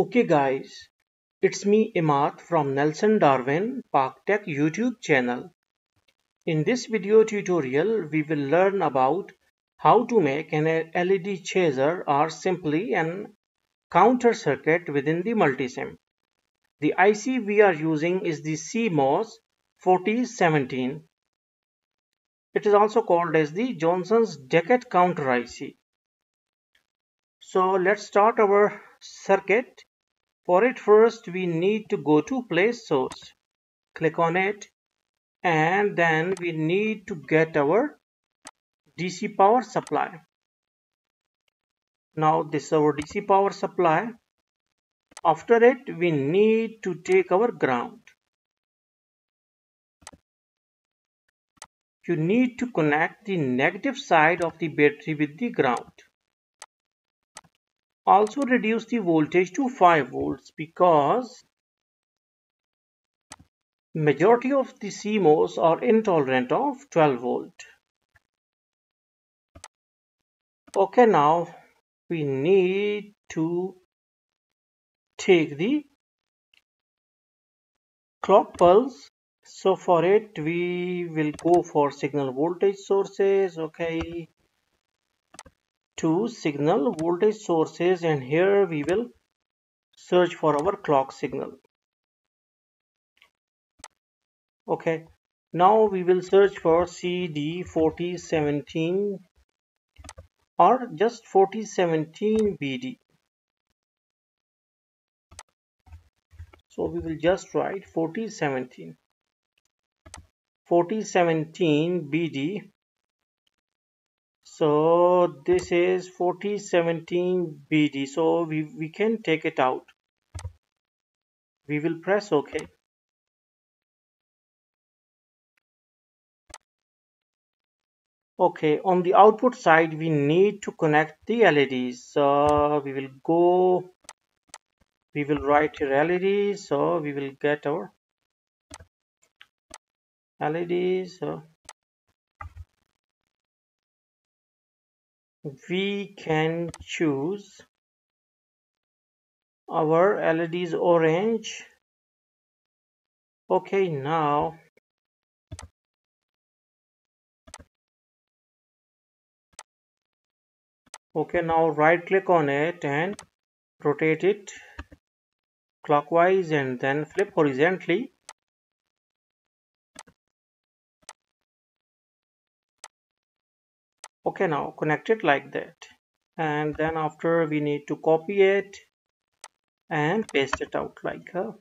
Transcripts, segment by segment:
Okay guys, it's me Imat from Nelson Darwin Pak Tech YouTube channel. In this video tutorial, we will learn about how to make an LED chaser or simply an counter circuit within the multisim. The IC we are using is the CMOS 4017. It is also called as the Johnson's Decade Counter IC. So let's start our circuit. For it first we need to go to place source. Click on it and then we need to get our DC power supply. Now this is our DC power supply. After it we need to take our ground. You need to connect the negative side of the battery with the ground also reduce the voltage to 5 volts because majority of the CMOS are intolerant of 12 volt. Okay, now we need to take the clock pulse. So for it, we will go for signal voltage sources. Okay, to signal voltage sources and here we will search for our clock signal. Okay now we will search for CD4017 or just 4017 BD so we will just write 4017 4017 BD so this is 4017 BD so we, we can take it out. We will press OK. Okay on the output side we need to connect the LEDs so we will go we will write here LEDs so we will get our LEDs so we can choose our LEDs orange. Okay now okay now right click on it and rotate it clockwise and then flip horizontally okay now connect it like that. And then after we need to copy it and paste it out like a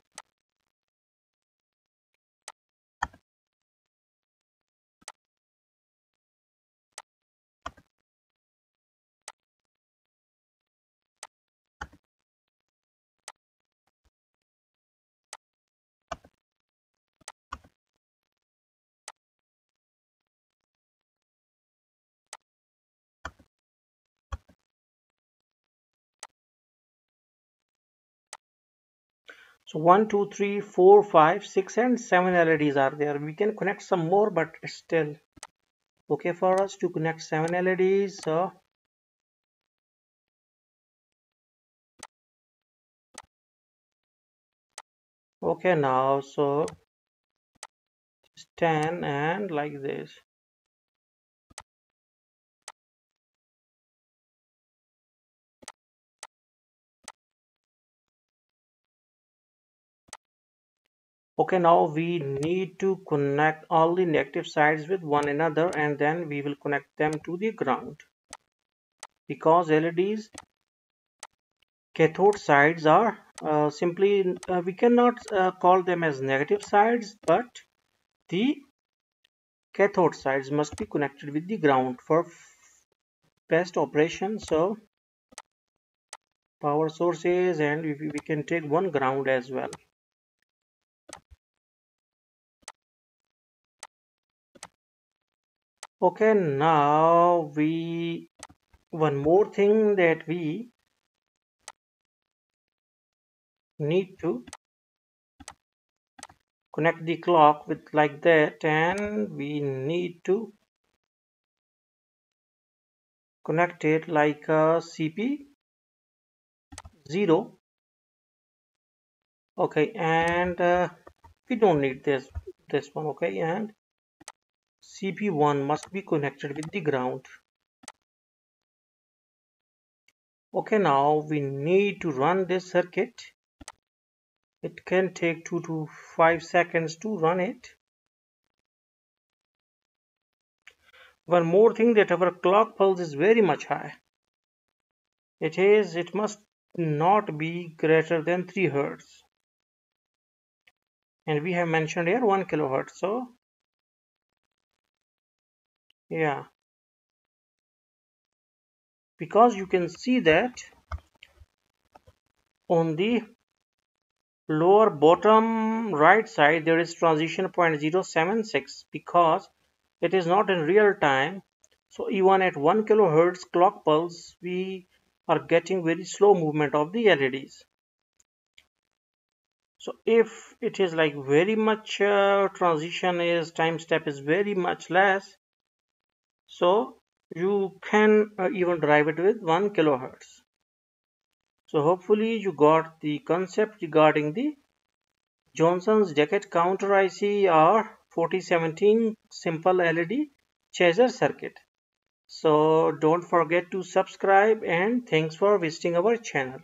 So 1, 2, 3, 4, 5, 6 and 7 LEDs are there. We can connect some more but still okay for us to connect 7 LEDs. So okay now so 10 and like this okay now we need to connect all the negative sides with one another and then we will connect them to the ground. Because LEDs cathode sides are uh, simply uh, we cannot uh, call them as negative sides but the cathode sides must be connected with the ground for best operation. So power sources and we, we can take one ground as well okay now we one more thing that we need to connect the clock with like that and we need to connect it like a CP 0 okay and uh, we don't need this this one okay and cp1 must be connected with the ground. Okay now we need to run this circuit. It can take two to five seconds to run it. One more thing that our clock pulse is very much high. It is it must not be greater than 3 hertz. And we have mentioned here 1 kilohertz so yeah. Because you can see that on the lower bottom right side there is transition point 076 because it is not in real time. So even at 1 kilohertz clock pulse we are getting very slow movement of the LEDs so if it is like very much uh, transition is time step is very much less so you can uh, even drive it with 1 kilohertz. So hopefully you got the concept regarding the Johnson's Decade Counter IC or 4017 simple LED chaser circuit. So don't forget to subscribe and thanks for visiting our channel